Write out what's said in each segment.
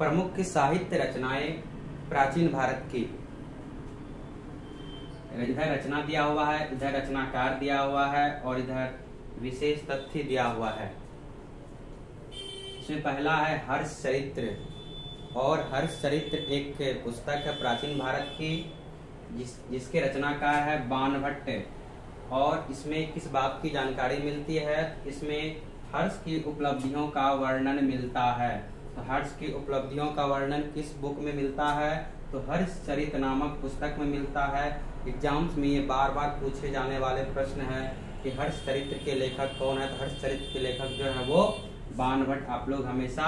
प्रमुख साहित्य रचनाएँ प्राचीन भारत की। इधर रचना दिया हुआ है, इधर रचनाकार दिया हुआ है, और इधर विशेष तथ्य दिया हुआ है। इसमें पहला है हर्ष चरित्र, और हर्ष चरित्र एक पुस्तक है प्राचीन भारत की, जिस, जिसके रचनाकार है बाणभट्ट और इसमें किस बात की जानकारी मिलती है? इसमें हर्ष की उपलब्धियों का वर्णन मिलता है। हर्ष की उपलब्धियों का वर्णन किस बुक में मिलता है? तो हर्ष चरित नामक पुस्तक में मिलता है। एग्ज़ाम्स में ये बार बार पूछे जाने वाले प्रश्न है कि हर्ष चरित्र के लेखक कौन है? तो हर्ष चरित्र के लेखक जो है वो बाणभट्ट आप लोग हमेशा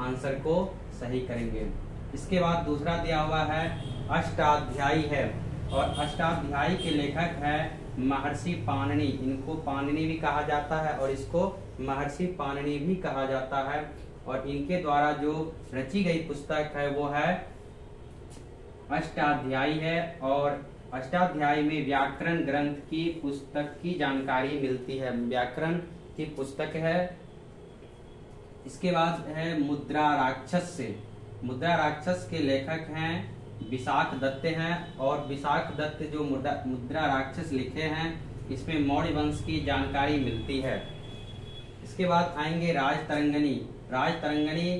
आंसर को सही करेंगे। इसके बाद दूसरा दिया हुआ है, अष्टाध्यायी है। और अष्टाध्यायी के लेखक है महर्षि पाणनी। इनको पाणनी भी कहा जाता है और इसको महर्षि पाणनी भी कहा जाता है। और इनके द्वारा जो रची गई पुस्तक है, वो है अष्टाध्यायी है और अष्टाध्यायी में व्याकरण ग्रंथ की पुस्तक की जानकारी मिलती है। व्याकरण की पुस्तक है, इसके बाद है मुद्रा राक्षस से मुद्रा राक्षस के लेखक हैं, विशाख दत्त हैं और विशाख दत्त जो मुद्रा राक्षस लिखे हैं, इसमें मौर्य वंश की जानकारी मिलती है। इसके बाद आएँगे राज तरंगनी राज तरंगनी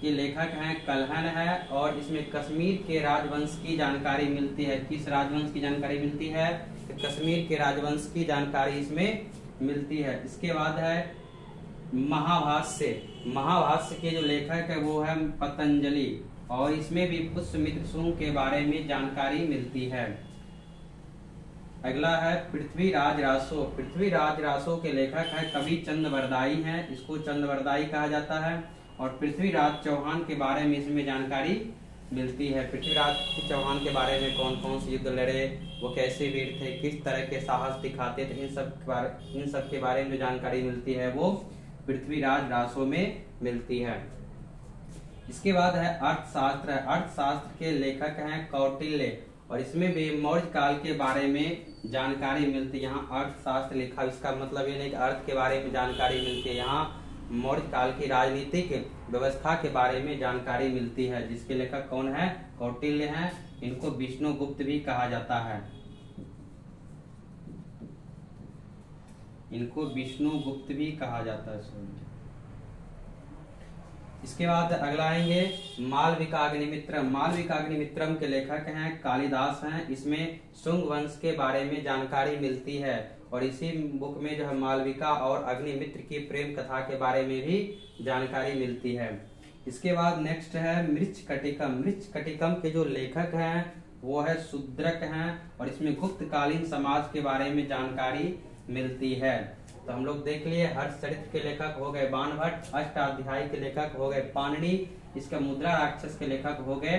के लेखक हैं कलहन है और इसमें कश्मीर के राजवंश की जानकारी मिलती है। किस राजवंश की जानकारी मिलती है? तो कश्मीर के राजवंश की जानकारी इसमें मिलती है। इसके बाद है महाभाष्य। महाभाष्य के जो लेखक है वो है पतंजलि और इसमें भी पुष्पमित्र सुंग के बारे में जानकारी मिलती है। अगला है पृथ्वी राज रासो। पृथ्वी राज रासो के लेखक है कवि चंद वरदाई हैं, इसको चंद वरदाई कहा जाता है। और पृथ्वीराज चौहान के बारे में इसमें जानकारी मिलती है। पृथ्वीराज चौहान के बारे में कौन कौन से युद्ध लड़े, वो कैसे वीर थे, किस तरह के साहस दिखाते थे, इन सब के बारे इन सब के बारे में जानकारी मिलती है, वो पृथ्वीराज रासो में मिलती है। इसके बाद है, अर्थशास्त्र। अर्थशास्त्र के लेखक हैं कौटिल्य। और इसमें भी मौर्य काल के बारे में जानकारी मिलती है। यहाँ अर्थशास्त्र लिखा, इसका मतलब ये नहीं कि अर्थ के बारे में जानकारी मिलती है। यहाँ मौर्य काल की राजनीतिक व्यवस्था के बारे में जानकारी मिलती है, जिसके लेखक कौन है? कौटिल्य है। इनको विष्णु गुप्त भी कहा जाता है। इनको विष्णु गुप्त भी कहा जाता है। इसके बाद अगला आएँगे मालविका अग्निमित्रम मालविका अग्निमित्रम के लेखक हैं, कालिदास हैं। इसमें सुंग वंश के बारे में जानकारी मिलती है। और इसी बुक में जो है मालविका और अग्निमित्र की प्रेम कथा के बारे में भी जानकारी मिलती है। इसके बाद नेक्स्ट है मृच कटिकम मृच कटिकम के जो लेखक हैं, वो है शुद्रक हैं। और इसमें गुप्त कालीन समाज के बारे में जानकारी मिलती है। तो हम लोग देख लिए हर्ष चरित्र के लेखक हो गए बाणभट्ट, अष्टाध्यायी के लेखक हो गए पाणनी, इसका मुद्रा राक्षस के लेखक हो गए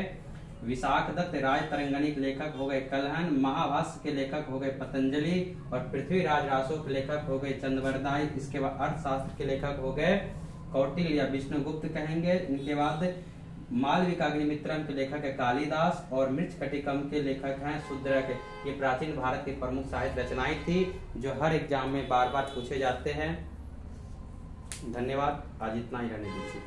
विशाख दत्त, राज तरंगनी के लेखक हो गए कलहन, महाभाष्य के लेखक हो गए पतंजलि और पृथ्वीराज रासो के लेखक हो गए चंद्रवरदाई इसके बाद अर्थशास्त्र के लेखक हो गए कौटिल या विष्णुगुप्त कहेंगे, इनके बाद मालविकाग्निमित्रम के लेखक है कालिदास और मृच कटिकम के लेखक हैं शुद्रक ये प्राचीन भारत की प्रमुख साहित्य रचनाएँ थी, जो हर एग्ज़ाम में बार बार पूछे जाते हैं। धन्यवाद। आज इतना ही रहने दीजिए।